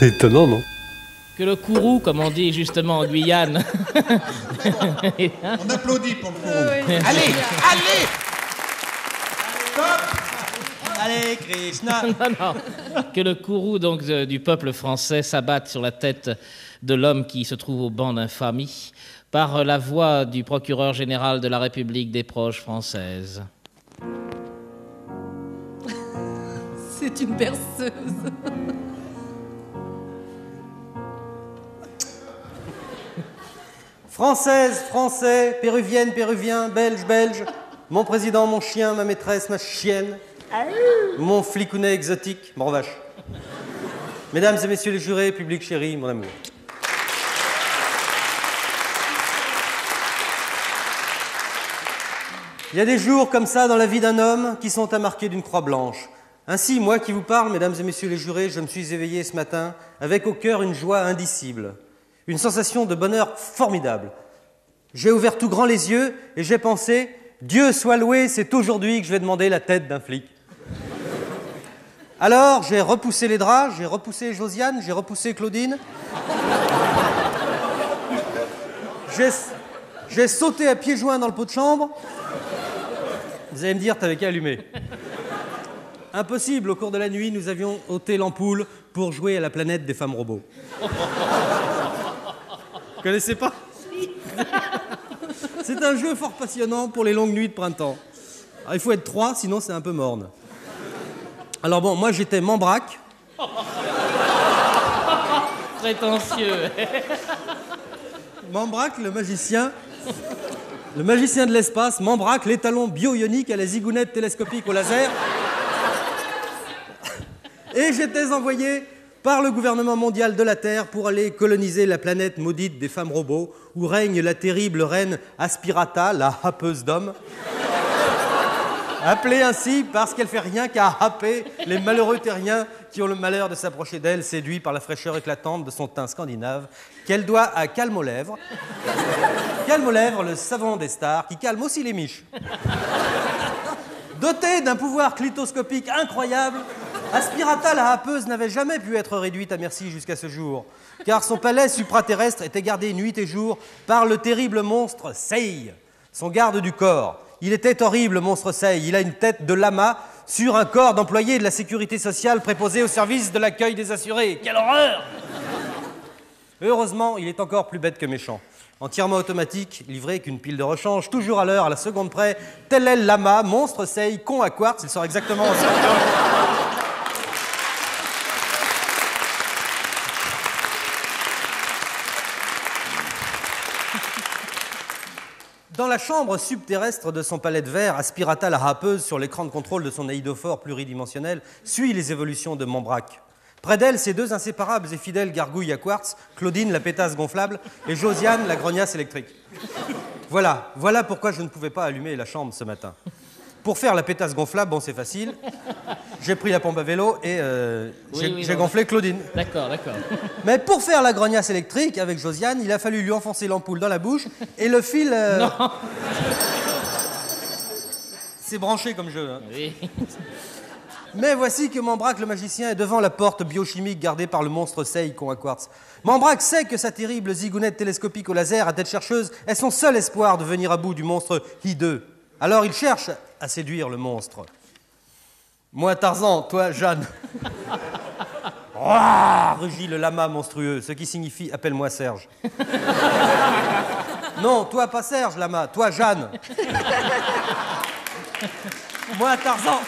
C'est étonnant, non Que le courroux, comme on dit justement en Guyane. On applaudit pour le courroux. Allez, allez Allez, Krishna non, non. Que le courroux donc de- du peuple français s'abatte sur la tête de l'homme qui se trouve au banc d'infamie par la voix du procureur général de la République des proches françaises. C'est une berceuse. Française, français, péruvienne, péruvien, belge, belge, mon président, mon chien, ma maîtresse, ma chienne, mon flicounet exotique, bon vache. Mesdames et messieurs les jurés, public chéri, mon amour. Il y a des jours comme ça dans la vie d'un homme qui sont à marquer d'une croix blanche. Ainsi, moi qui vous parle, mesdames et messieurs les jurés, je me suis éveillé ce matin avec au cœur une joie indicible, une sensation de bonheur formidable. J'ai ouvert tout grand les yeux et j'ai pensé, Dieu soit loué, c'est aujourd'hui que je vais demander la tête d'un flic. Alors, j'ai repoussé les draps, j'ai repoussé Josiane, j'ai repoussé Claudine. J'ai- sauté à pieds joints dans le pot de chambre. Vous allez me dire, t'avais qu'à allumer. Impossible, au cours de la nuit, nous avions ôté l'ampoule pour jouer à la planète des femmes robots. Vous connaissez pas C'est un jeu fort passionnant pour les longues nuits de printemps. Alors, il faut être trois, sinon c'est un peu morne. Alors bon, moi j'étais Mambraque, Prétentieux. Mambraque, le magicien, le magicien de l'espace, Mambraque, l'étalon bio-ionique à la zigounette télescopique au laser. Et j'étais envoyé par le gouvernement mondial de la Terre pour aller coloniser la planète maudite des femmes robots, où règne la terrible reine Aspirata, la happeuse d'hommes. Appelée ainsi parce qu'elle fait rien qu'à happer les malheureux terriens qui ont le malheur de s'approcher d'elle, séduits par la fraîcheur éclatante de son teint scandinave, qu'elle doit à Calme aux lèvres. Calme aux lèvres, le savon des stars, qui calme aussi les miches. Dotée d'un pouvoir clitoscopique incroyable, Aspirata la happeuse n'avait jamais pu être réduite à merci jusqu'à ce jour, car son palais supraterrestre était gardé nuit et jour par le terrible monstre Sei, son garde du corps. Il était horrible, monstre Sei. Il a une tête de lama sur un corps d'employé de la sécurité sociale préposé au service de l'accueil des assurés. Quelle horreur Heureusement, il est encore plus bête que méchant. Entièrement automatique, livré qu'une pile de rechange, toujours à l'heure, à la seconde près, tel est le lama, monstre Sei, con à quartz, il sort exactement en Dans la chambre subterrestre de son palais de verre, Aspirata la happeuse, sur l'écran de contrôle de son aïdophore pluridimensionnel, suit les évolutions de Mambraque. Près d'elle, ses deux inséparables et fidèles gargouilles à quartz, Claudine la pétasse gonflable et Josiane la grognasse électrique. Voilà, voilà pourquoi je ne pouvais pas allumer la chambre ce matin. Pour faire la pétasse gonflable, bon c'est facile. J'ai pris la pompe à vélo et euh, Oui, j'ai oui, gonflé Claudine. D'accord, d'accord. Mais pour faire la grognasse électrique avec Josiane, il a fallu lui enfoncer l'ampoule dans la bouche et le fil. euh, Non. C'est branché comme jeu. hein. Oui. Mais voici que Mambraque le magicien est devant la porte biochimique gardée par le monstre Sei con à quartz. Mambraque sait que sa terrible zigounette télescopique au laser à tête chercheuse est son seul espoir de venir à bout du monstre hideux. Alors il cherche à séduire le monstre. Moi Tarzan, toi Jeanne. Ouah rugit le lama monstrueux, ce qui signifie appelle-moi Serge. non, toi pas Serge, lama, toi Jeanne. Moi Tarzan.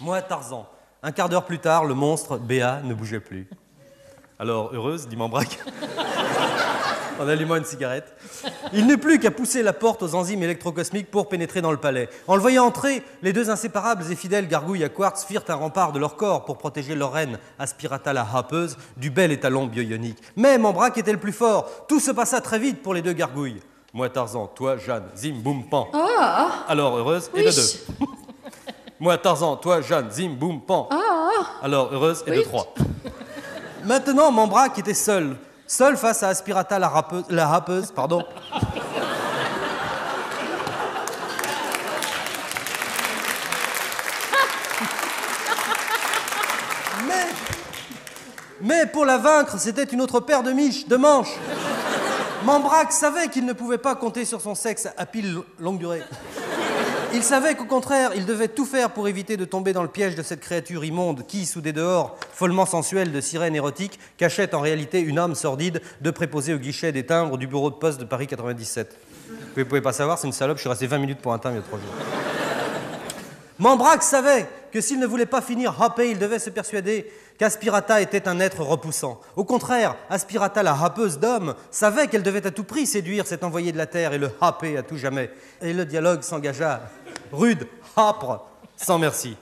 Moi, Tarzan. Un quart d'heure plus tard, le monstre, Béa, ne bougeait plus. Alors, heureuse, dit Mambraque, en allumant une cigarette. Il n'eut plus qu'à pousser la porte aux enzymes électrocosmiques pour pénétrer dans le palais. En le voyant entrer, les deux inséparables et fidèles gargouilles à quartz firent un rempart de leur corps pour protéger leur reine, Aspirata la happeuse, du bel étalon bio-ionique. Mais Mambraque était le plus fort. Tout se passa très vite pour les deux gargouilles. Moi, Tarzan, toi, Jeanne, zim, boum, pan. Alors, heureuse, et de deux. Moi, Tarzan, toi, Jeanne, zim, boum, pan. Alors, heureuse, et de trois. Maintenant, Mambraque était seul. Seul face à Aspirata la, rappeuse, pardon. Mais. Pour la vaincre, c'était une autre paire de miches, de manches. Mambraque savait qu'il ne pouvait pas compter sur son sexe à pile longue durée. Il savait qu'au contraire, il devait tout faire pour éviter de tomber dans le piège de cette créature immonde qui, sous des dehors follement sensuels de sirènes érotiques, cachait en réalité une âme sordide de préposer au guichet des timbres du bureau de poste de Paris 97. Vous pouvez pas savoir, c'est une salope, je suis resté 20 minutes pour un timbre il y a trois jours. Mambraque savait que s'il ne voulait pas finir happé, il devait se persuader qu'Aspirata était un être repoussant. Au contraire, Aspirata, la happeuse d'hommes, savait qu'elle devait à tout prix séduire cet envoyé de la terre et le happer à tout jamais. Et le dialogue s'engagea, rude, âpre, sans merci.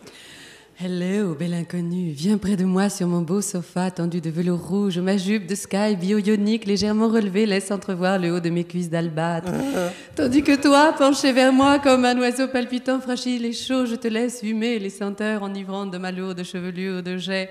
Hello, belle inconnue. Viens près de moi sur mon beau sofa tendu de velours rouge. Ma jupe de sky bio-ionique légèrement relevée laisse entrevoir le haut de mes cuisses d'albâtre. Tandis que toi, penché vers moi comme un oiseau palpitant, fragile et chaud, je te laisse humer les senteurs enivrantes de ma lourde chevelure de jet.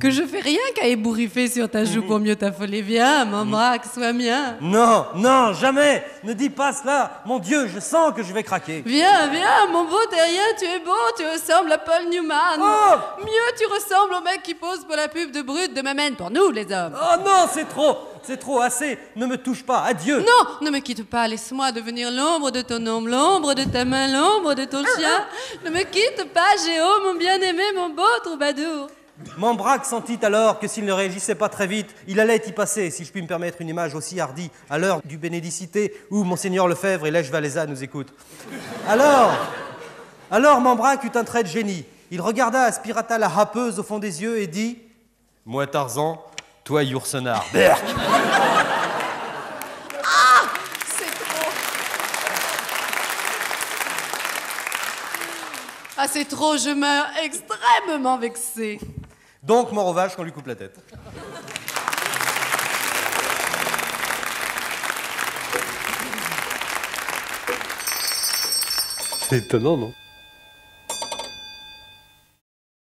Que je fais rien qu'à ébouriffer sur ta joue pour mieux t'affoler. Viens, mon braque, sois mien. Non, non, jamais Ne dis pas cela Mon Dieu, je sens que je vais craquer. Viens, viens, mon beau terrien, tu es beau, tu ressembles à Paul Newman. Oh Mieux, tu ressembles au mec qui pose pour la pub de Brut de Mamène pour nous, les hommes. Oh non, c'est trop C'est trop, assez Ne me touche pas, adieu Non, ne me quitte pas, laisse-moi devenir l'ombre de ton ombre, l'ombre de ta main, l'ombre de ton chien. Ne me quitte pas, Géo, mon bien-aimé, mon beau troubadour. Mambraque sentit alors que s'il ne réagissait pas très vite, il allait y passer, si je puis me permettre une image aussi hardie, à l'heure du bénédicité où Monseigneur Lefebvre et Lèche Valéza nous écoutent. Alors, alors Mambraque eut un trait de génie. Il regarda Aspirata la happeuse au fond des yeux et dit Moi Tarzan, toi Yourcenar. Berk C'est trop. Ah, c'est trop, je meurs extrêmement vexée. Donc, mort au vache qu'on lui coupe la tête. C'est étonnant, non?